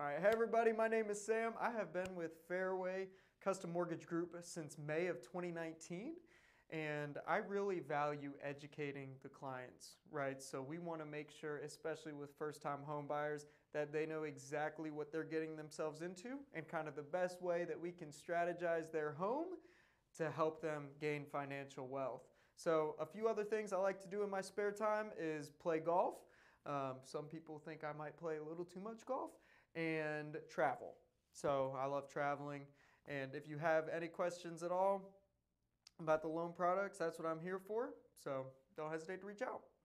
All right, hey everybody, my name is Sam. I have been with Fairway Custom Mortgage Group since May of 2019, and I really value educating the clients, right? So we want to make sure, especially with first-time home buyers, that they know exactly what they're getting themselves into and kind of the best way that we can strategize their home to help them gain financial wealth. So a few other things I like to do in my spare time is play golf. Um, some people think I might play a little too much golf and travel. So I love traveling. And if you have any questions at all about the loan products, that's what I'm here for. So don't hesitate to reach out.